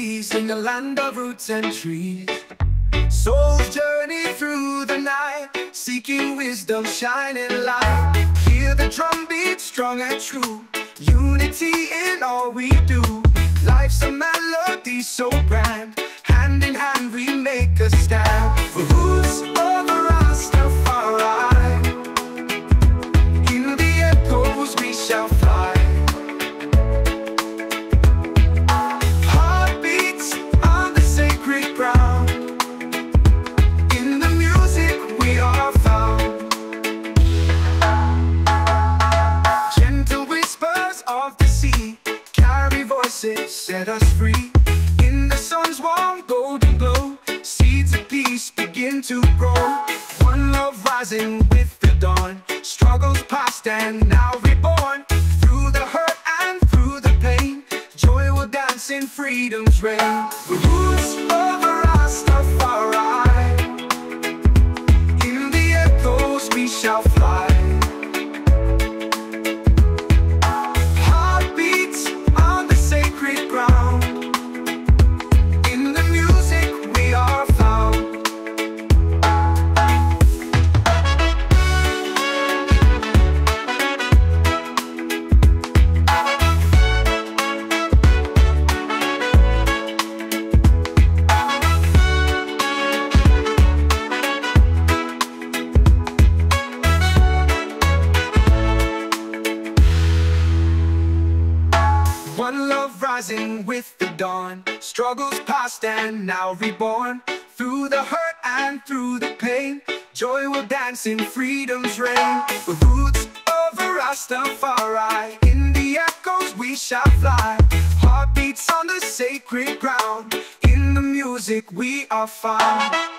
in the land of roots and trees. Souls journey through the night, seeking wisdom, shining light. Hear the drum beat strong and true, unity in all we do. Life's a melody so grand, hand in hand we make a stand. Voices, set us free. In the sun's warm golden glow, seeds of peace begin to grow. One love rising with the dawn, struggles past and now reborn. Through the hurt and through the pain, joy will dance in freedom's rain. Roots Love rising with the dawn, struggles past and now reborn. Through the hurt and through the pain, joy will dance in freedom's rain. The roots of Rastafari, in the echoes we shall fly. Heartbeats on the sacred ground, in the music we are found.